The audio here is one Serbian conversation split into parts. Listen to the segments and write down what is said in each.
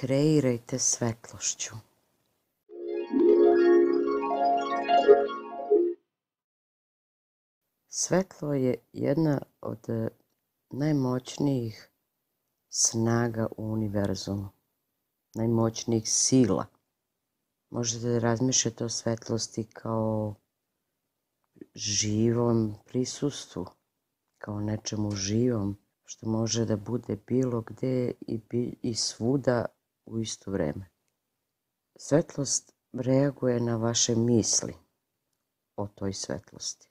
kreirajte svetlošću. Svetlo je jedna od najmoćnijih snaga u univerzumu, najmoćnijih sila. Možete da razmišljate o svetlosti kao živom prisustvu, kao nečemu živom, što može da bude bilo gde i, i svuda u isto vreme. Svetlost reaguje na vaše misli o toj svetlosti.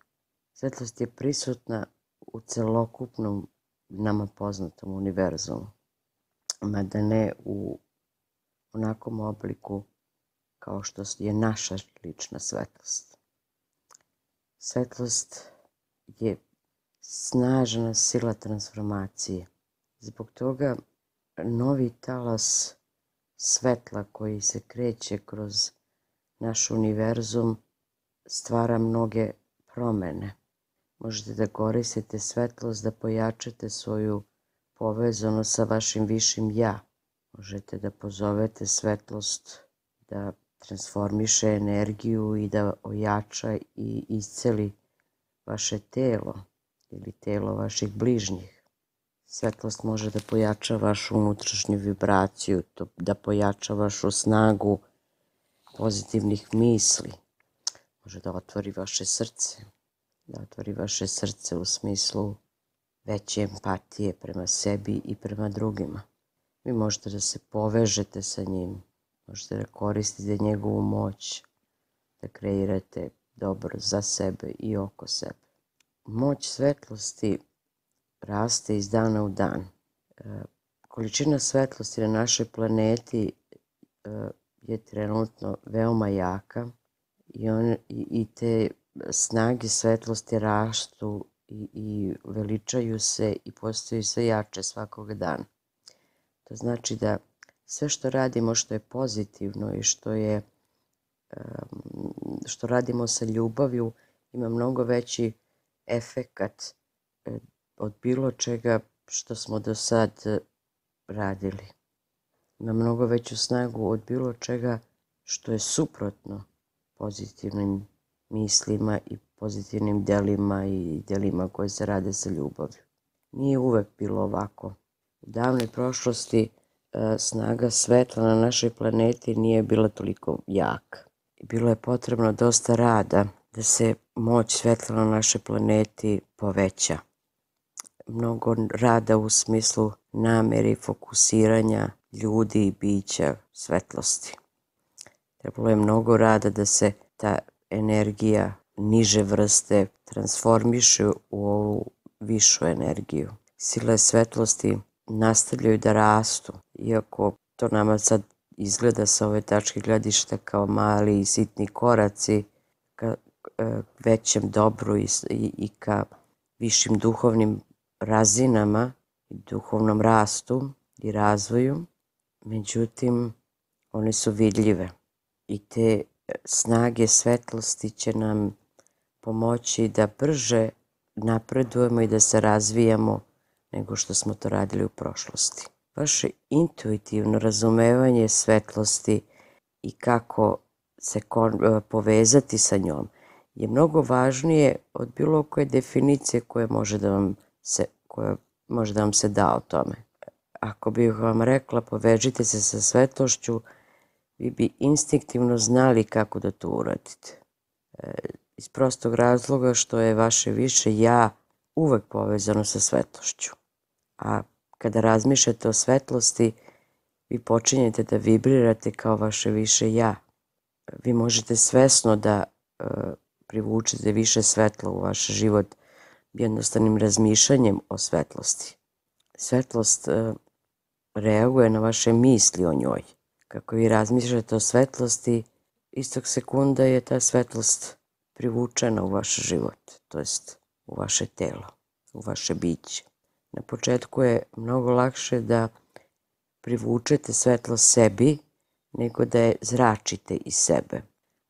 Svetlost je prisutna u celokupnom nama poznatom univerzumu, mada ne u onakom obliku kao što je naša lična svetlost. Svetlost je snažna sila transformacije. Zbog toga novi talas svetla koji se kreće kroz naš univerzum stvara mnoge promene. Možete da koristite svetlost da pojačate svoju povezanost sa vašim višim ja. Možete da pozovete svetlost da transformiše energiju i da ojača i isceli vaše telo ili telo vaših bližnjih. Svetlost može da pojača vašu unutrašnju vibraciju, da pojača vašu snagu pozitivnih misli. Može da otvori vaše srce, da otvori vaše srce u smislu veće empatije prema sebi i prema drugima. Vi možete da se povežete sa njim, možete da koristite njegovu moć, da kreirate dobro za sebe i oko sebe moć svetlosti raste iz dana u dan. E, količina svetlosti na našoj planeti e, je trenutno veoma jaka i, on, i, te snage svetlosti rastu i, i veličaju se i postaju sve jače svakog dana. To znači da sve što radimo što je pozitivno i što je što radimo sa ljubavlju ima mnogo veći efekat e, od bilo čega što smo do sad e, radili. Ima mnogo veću snagu od bilo čega što je suprotno pozitivnim mislima i pozitivnim delima i delima koje se rade sa ljubavlju. Nije uvek bilo ovako. U davnoj prošlosti e, snaga svetla na našoj planeti nije bila toliko jaka. Bilo je potrebno dosta rada da se moć svetla na našoj planeti poveća. Mnogo rada u smislu nameri fokusiranja ljudi i bića svetlosti. Trebalo je mnogo rada da se ta energija niže vrste transformiše u ovu višu energiju. Sile svetlosti nastavljaju da rastu, iako to nama sad izgleda sa ove tačke gledišta kao mali i sitni koraci, E, većem dobru i, i, i ka višim duhovnim razinama i duhovnom rastu i razvoju. Međutim, one su vidljive i te snage svetlosti će nam pomoći da brže napredujemo i da se razvijamo nego što smo to radili u prošlosti. Vaše intuitivno razumevanje svetlosti i kako se e, povezati sa njom je mnogo važnije od bilo koje definicije koje može da vam se, koja može da vam se da o tome. Ako bih vam rekla povežite se sa svetlošću, vi bi instinktivno znali kako da to uradite. E, iz prostog razloga što je vaše više ja uvek povezano sa svetlošću. A kada razmišljate o svetlosti, vi počinjete da vibrirate kao vaše više ja. Vi možete svesno da e, privučete više svetla u vaš život jednostavnim razmišljanjem o svetlosti. Svetlost e, reaguje na vaše misli o njoj. Kako vi razmišljate o svetlosti, istog sekunda je ta svetlost privučena u vaš život, to jest u vaše telo, u vaše biće. Na početku je mnogo lakše da privučete svetlo sebi nego da je zračite iz sebe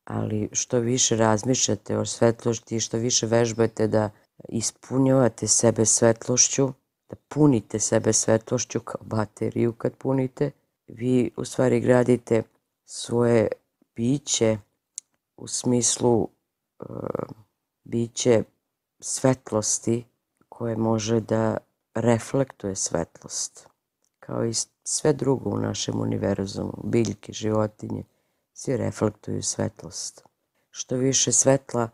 ali što više razmišljate o svetlošti i što više vežbate da ispunjavate sebe svetlošću, da punite sebe svetlošću kao bateriju kad punite, vi u stvari gradite svoje biće u smislu uh, biće svetlosti koje može da reflektuje svetlost. Kao i sve drugo u našem univerzumu, biljke, životinje, svi reflektuju svetlost. Što više svetla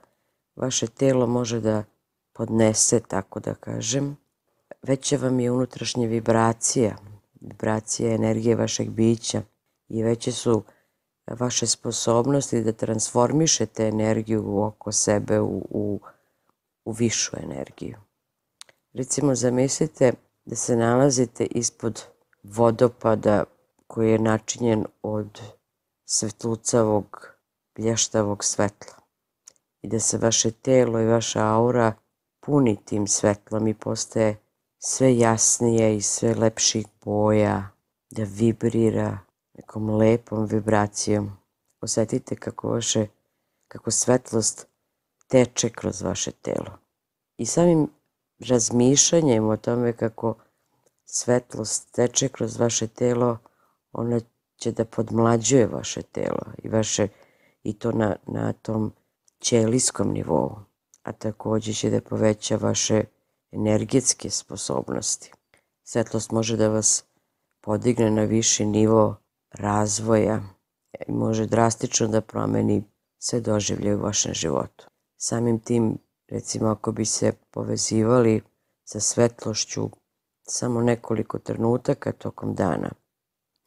vaše telo može da podnese, tako da kažem, veća vam je unutrašnja vibracija, vibracija energije vašeg bića i veće su vaše sposobnosti da transformišete energiju oko sebe u, u, u višu energiju. Recimo, zamislite da se nalazite ispod vodopada koji je načinjen od svetlucavog, blještavog svetla i da se vaše telo i vaša aura puni tim svetlom i postaje sve jasnije i sve lepših boja, da vibrira nekom lepom vibracijom. Osetite kako vaše, kako svetlost teče kroz vaše telo. I samim razmišljanjem o tome kako svetlost teče kroz vaše telo, ona će da podmlađuje vaše telo i vaše i to na, na tom ćelijskom nivou, a takođe će da poveća vaše energetske sposobnosti. Svetlost može da vas podigne na viši nivo razvoja i može drastično da promeni sve doživlje u vašem životu. Samim tim, recimo ako bi se povezivali sa svetlošću samo nekoliko trenutaka tokom dana,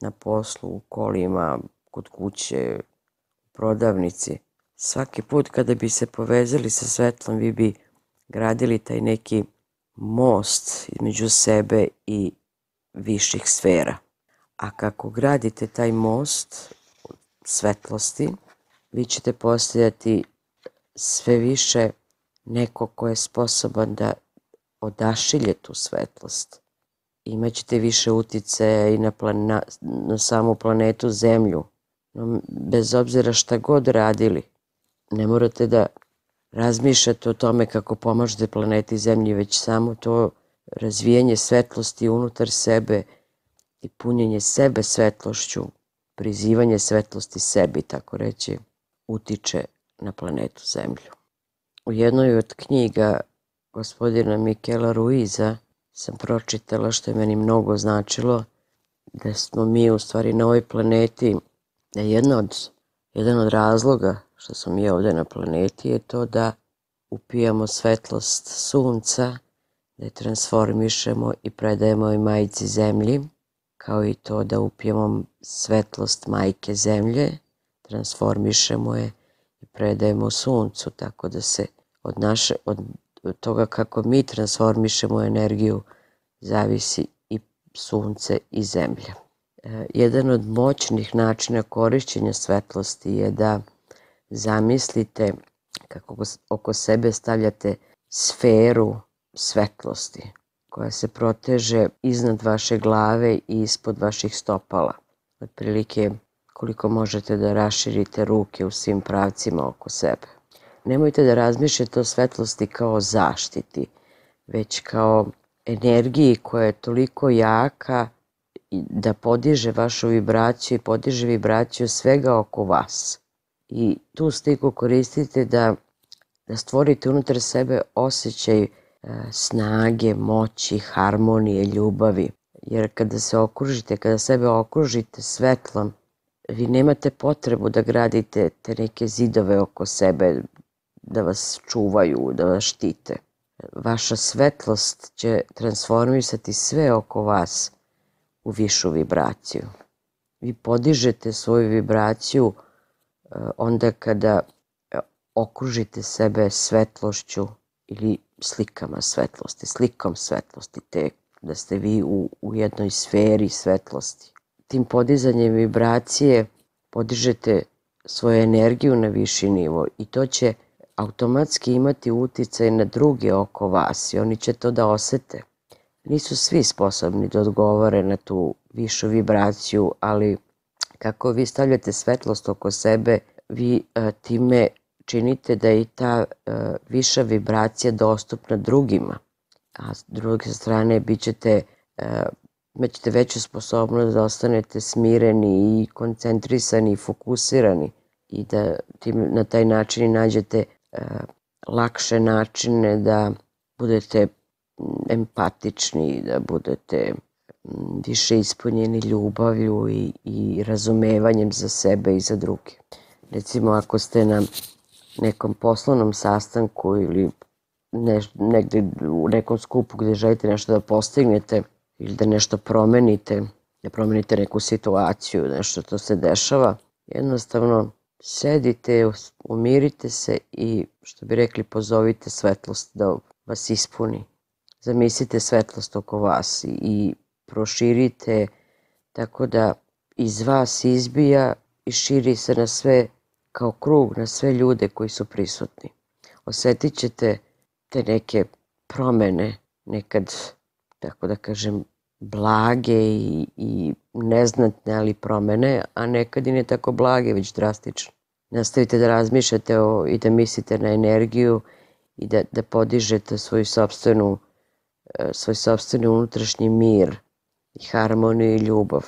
na poslu, u kolima, kod kuće, u prodavnici, svaki put kada bi se povezali sa svetlom, vi bi gradili taj neki most između sebe i viših sfera. A kako gradite taj most svetlosti, vi ćete postojati sve više neko ko je sposoban da odašilje tu svetlost. Imaćete više utice i na, plana, na samu planetu Zemlju. Bez obzira šta god radili, ne morate da razmišljate o tome kako pomažete planeti Zemlji, već samo to razvijanje svetlosti unutar sebe i punjenje sebe svetlošću, prizivanje svetlosti sebi, tako reći, utiče na planetu Zemlju. U jednoj od knjiga gospodina Mikela Ruiza sam pročitala što je meni mnogo značilo, da smo mi u stvari na ovoj planeti, da je od, jedan od razloga što smo mi ovde na planeti je to da upijamo svetlost sunca, da je transformišemo i predajemo i majici zemlji, kao i to da upijemo svetlost majke zemlje, transformišemo je i predajemo suncu, tako da se od, naše, od toga kako mi transformišemo energiju zavisi i sunce i zemlja. E, jedan od moćnih načina korišćenja svetlosti je da zamislite kako oko sebe stavljate sferu svetlosti koja se proteže iznad vaše glave i ispod vaših stopala. Otprilike koliko možete da raširite ruke u svim pravcima oko sebe. Nemojte da razmišljate o svetlosti kao zaštiti, već kao energiji koja je toliko jaka da podiže vašu vibraciju i podiže vibraciju svega oko vas i tu stiku koristite da, da stvorite unutar sebe osjećaj e, snage, moći, harmonije, ljubavi. Jer kada se okružite, kada sebe okružite svetlom, vi nemate potrebu da gradite te neke zidove oko sebe, da vas čuvaju, da vas štite. Vaša svetlost će transformisati sve oko vas u višu vibraciju. Vi podižete svoju vibraciju onda kada e, okružite sebe svetlošću ili slikama svetlosti, slikom svetlosti, te da ste vi u, u jednoj sferi svetlosti. Tim podizanjem vibracije podižete svoju energiju na viši nivo i to će automatski imati uticaj na druge oko vas i oni će to da osete. Nisu svi sposobni da odgovore na tu višu vibraciju, ali kako vi stavljate svetlost oko sebe, vi a, e, time činite da je i ta a, e, viša vibracija dostupna drugima. A s druge strane, bit ćete a, e, imaćete veću sposobnost da ostanete smireni i koncentrisani i fokusirani i da tim, na taj način nađete uh, lakše načine da budete empatični, da budete više ispunjeni ljubavlju i, i razumevanjem za sebe i za druge. Recimo, ako ste na nekom poslovnom sastanku ili ne, negde u nekom skupu gde želite nešto da postignete ili da nešto promenite, da promenite neku situaciju, nešto to se dešava, jednostavno sedite, umirite se i, što bi rekli, pozovite svetlost da vas ispuni. Zamislite svetlost oko vas i, proširite tako da iz vas izbija i širi se na sve kao krug, na sve ljude koji su prisutni. Osetit ćete te neke promene, nekad, tako da kažem, blage i, i neznatne, ali promene, a nekad i ne tako blage, već drastične. Nastavite da razmišljate o, i da mislite na energiju i da, da podižete svoju sobstvenu, e, svoj sobstveni unutrašnji mir i harmoniju i ljubav.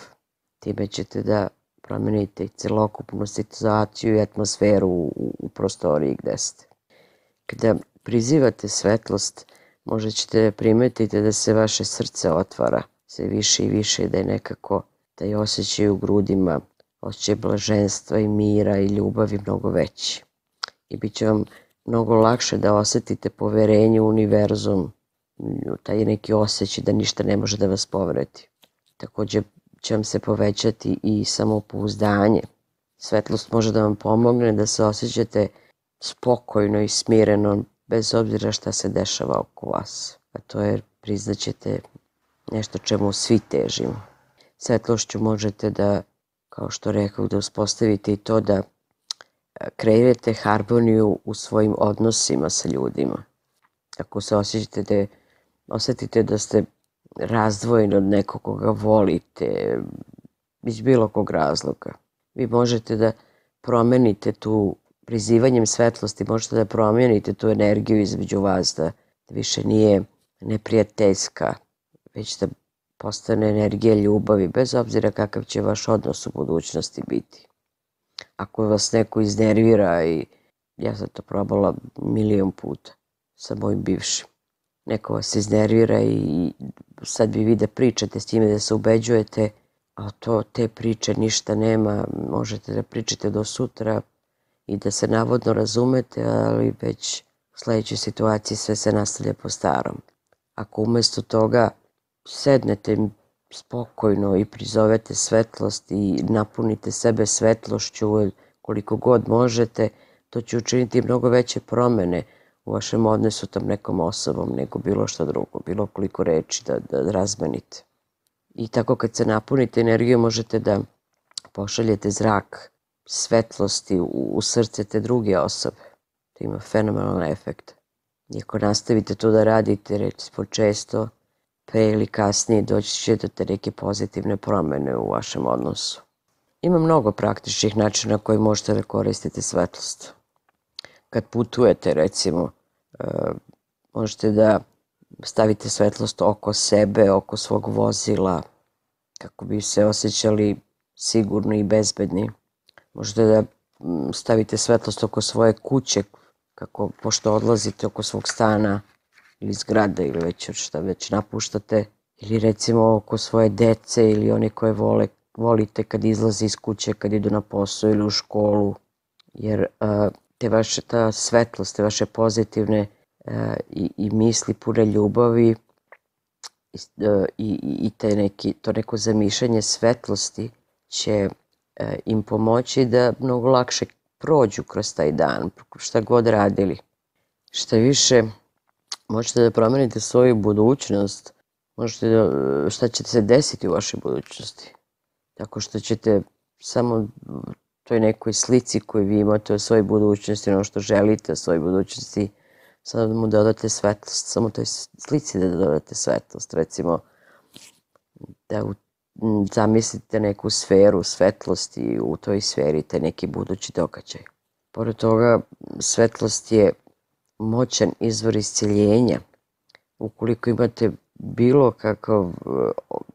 Time ćete da promenite celokupnu situaciju i atmosferu u, u prostoriji gde ste. Kada prizivate svetlost, možda ćete da primetite da se vaše srce otvara sve više i više, da je nekako taj osjećaj u grudima, osjećaj blaženstva i mira i ljubavi mnogo veći. I bit će vam mnogo lakše da osetite poverenje u univerzum, taj neki osjećaj da ništa ne može da vas povredi. Takođe će vam se povećati i samopouzdanje. Svetlost može da vam pomogne da se osjećate spokojno i smireno bez obzira šta se dešava oko vas. A to je, priznaćete, nešto čemu svi težimo. Svetlošću možete da, kao što rekao, da uspostavite i to da e, kreirate harmoniju u svojim odnosima sa ljudima. Ako se osjećate da osetite da ste razdvojeni od nekog koga volite, iz bilo kog razloga, vi možete da promenite tu prizivanjem svetlosti možete da promijenite tu energiju između vas, da, da više nije neprijateljska, već da postane energija ljubavi, bez obzira kakav će vaš odnos u budućnosti biti. Ako vas neko iznervira i ja sam to probala milion puta sa mojim bivšim. Neko vas iznervira i sad bi vi da pričate s time da se ubeđujete, a to te priče ništa nema, možete da pričate do sutra, i da se navodno razumete, ali već u sledećoj situaciji sve se nastavlja po starom. Ako umesto toga sednete spokojno i prizovete svetlost i napunite sebe svetlošću koliko god možete, to će učiniti mnogo veće promene u vašem odnosu tom nekom osobom nego bilo što drugo, bilo koliko reči da, da razmenite. I tako kad se napunite energijom možete da pošaljete zrak svetlosti u, u srce te druge osobe. To ima fenomenalan efekt. I ako nastavite to da radite, recimo često, pre ili kasnije doći će do te neke pozitivne promene u vašem odnosu. Ima mnogo praktičnih načina koji možete da koristite svetlost. Kad putujete, recimo, e, možete da stavite svetlost oko sebe, oko svog vozila, kako bi se osjećali sigurni i bezbedni. Možete da stavite svetlost oko svoje kuće, kako, pošto odlazite oko svog stana ili zgrade ili već šta već napuštate, ili recimo oko svoje dece ili one koje vole, volite kad izlaze iz kuće, kad idu na posao ili u školu, jer uh, te vaše, ta svetlost, te vaše pozitivne uh, i, i misli pune ljubavi uh, i, i te neki, to neko zamišljanje svetlosti će E, im pomoći da mnogo lakše prođu kroz taj dan, šta god radili. Šta više, možete da promenite svoju budućnost, možete da, šta će se desiti u vašoj budućnosti. Tako što ćete samo toj nekoj slici koju vi imate o svojoj budućnosti, ono što želite o svojoj budućnosti, samo da mu dodate svetlost, samo toj slici da dodate svetlost. Recimo, da u zamislite neku sferu svetlosti u toj sferi, te neki budući događaj. Pored toga, svetlost je moćan izvor isceljenja. Ukoliko imate bilo kakav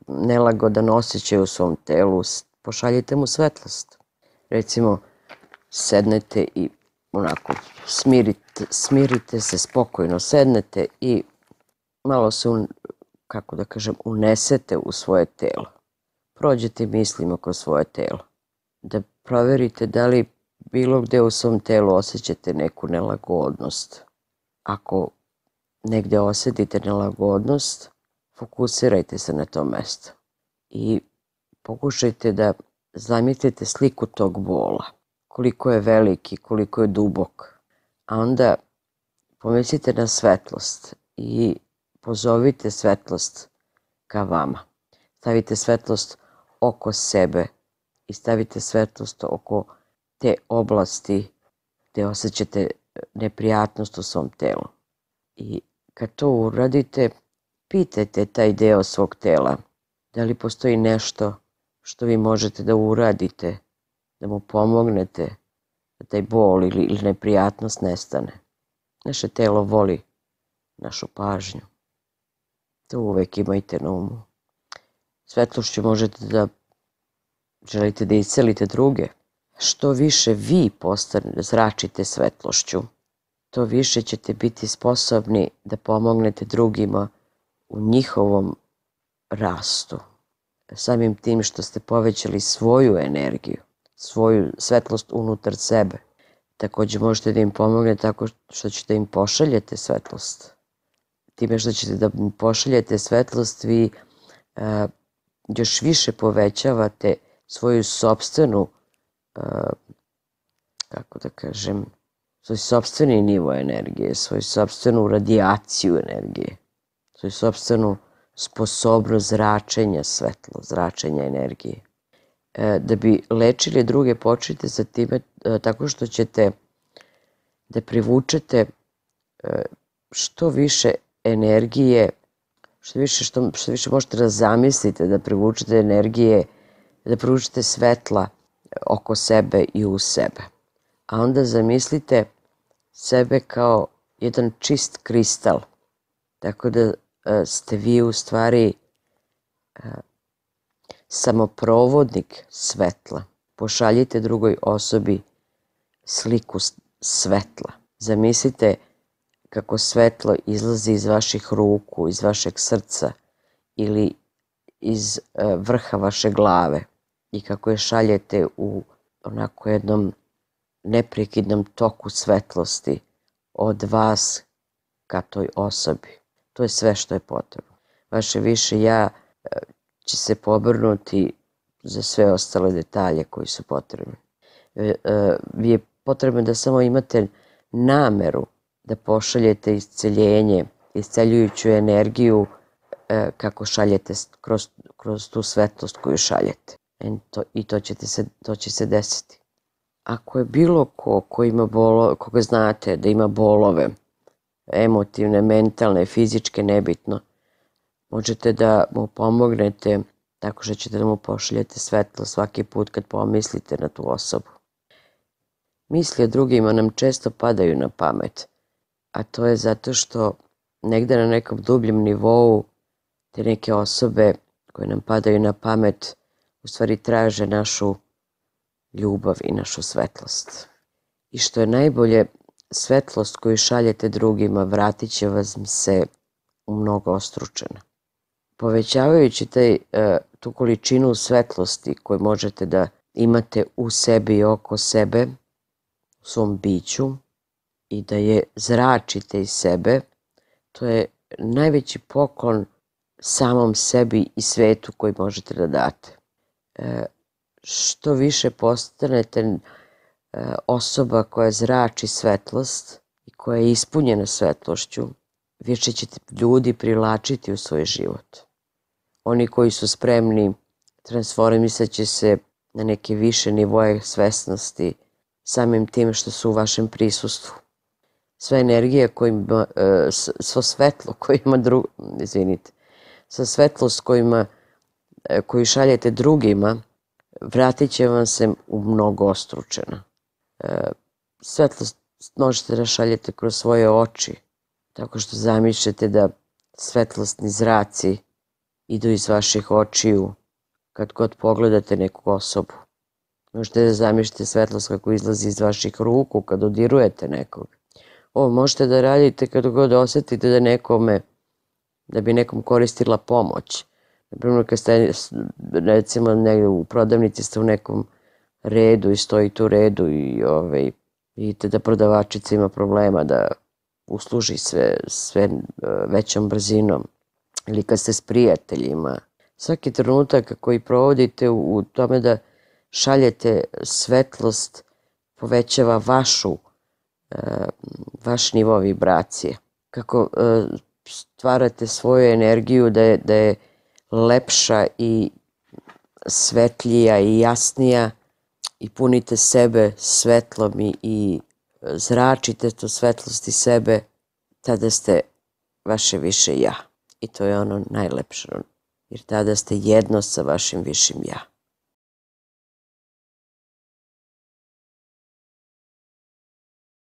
nelagodan osjećaj u svom telu, pošaljite mu svetlost. Recimo, sednete i onako smirite, smirite se, spokojno sednete i malo se, un, kako da kažem, unesete u svoje telo. Prođete mislima kroz svoje telo. Da proverite da li bilo gde u svom telu osjećate neku nelagodnost. Ako negde osetite nelagodnost, fokusirajte se na to mesto i pokušajte da zamislite sliku tog bola, koliko je veliki, koliko je dubok, a onda pomislite na svetlost i pozovite svetlost ka vama. Stavite svetlost oko sebe i stavite svetlost oko te oblasti gde osjećate neprijatnost u svom telu. I kad to uradite, pitajte taj deo svog tela da li postoji nešto što vi možete da uradite, da mu pomognete da taj bol ili, ili neprijatnost nestane. Naše telo voli našu pažnju. To uvek imajte na umu. Svetlošću možete da želite da iscelite druge. Što više vi postane, da zračite svetlošću, to više ćete biti sposobni da pomognete drugima u njihovom rastu. Samim tim što ste povećali svoju energiju, svoju svetlost unutar sebe. Takođe možete da im pomognete tako što ćete im pošaljete svetlost. Time što ćete da im pošaljete svetlost, vi uh, još više povećavate svoju sobstvenu, uh, kako da kažem, svoj sobstveni nivo energije, svoju sobstvenu radijaciju energije, svoju sobstvenu sposobnost zračenja svetla, zračenja energije. E, da bi lečili druge, počnite sa time e, tako što ćete da privučete e, što više energije, što više, što, što više možete da zamislite da privučete energije, da privučete svetla oko sebe i u sebe. A onda zamislite sebe kao jedan čist kristal. Tako da ste vi u stvari e, samoprovodnik svetla. Pošaljite drugoj osobi sliku svetla. Zamislite kako svetlo izlazi iz vaših ruku, iz vašeg srca ili iz e, vrha vaše glave i kako je šaljete u onako jednom neprekidnom toku svetlosti od vas ka toj osobi. To je sve što je potrebno. Vaše više ja e, će se pobrnuti za sve ostale detalje koji su potrebni. E, e, vi je potrebno da samo imate nameru da pošaljete isceljenje, isceljujuću energiju kako šaljete kroz, kroz tu svetlost koju šaljete. I to, ćete se, to će se desiti. Ako je bilo ko ko ima bolo, koga znate da ima bolove, emotivne, mentalne, fizičke, nebitno, možete da mu pomognete tako što ćete da mu pošaljete svetlo svaki put kad pomislite na tu osobu. Misli o drugima nam često padaju na pamet, a to je zato što negde na nekom dubljem nivou te neke osobe koje nam padaju na pamet u stvari traže našu ljubav i našu svetlost. I što je najbolje, svetlost koju šaljete drugima vratit će vas se u mnogo ostručena. Povećavajući taj, e, tu količinu svetlosti koju možete da imate u sebi i oko sebe, u svom biću, i da je zračite iz sebe, to je najveći poklon samom sebi i svetu koji možete da date. E, što više postanete osoba koja zrači svetlost i koja je ispunjena svetlošću, više ćete ljudi privlačiti u svoj život. Oni koji su spremni transformisat će se na neke više nivoje svesnosti samim tim što su u vašem prisustvu. Sva energija kojima, e, svo svetlo koje ima drug, izvinite, sva svetlost kojima, e, koju šaljete drugima, vratit će vam se u mnogo ostručena. E, svetlost možete da šaljete kroz svoje oči, tako što zamišljate da svetlosni zraci idu iz vaših očiju kad god pogledate neku osobu. Možete da zamišljate svetlost kako izlazi iz vaših ruku kad odirujete nekog. Ovo možete da radite kad god osetite da nekome, da bi nekom koristila pomoć. Naprimjer, kad ste, recimo, negde u prodavnici ste u nekom redu i stojite u redu i ovaj, vidite da prodavačica ima problema da usluži sve, sve e, većom brzinom ili kad ste s prijateljima. Svaki trenutak koji provodite u, u tome da šaljete svetlost povećava vašu, e, vaš nivo vibracije. Kako e, stvarate svoju energiju da je, da je lepša i svetlija i jasnija i punite sebe svetlom i, i zračite to svetlosti sebe, tada ste vaše više ja. I to je ono najlepše, jer tada ste jedno sa vašim višim ja.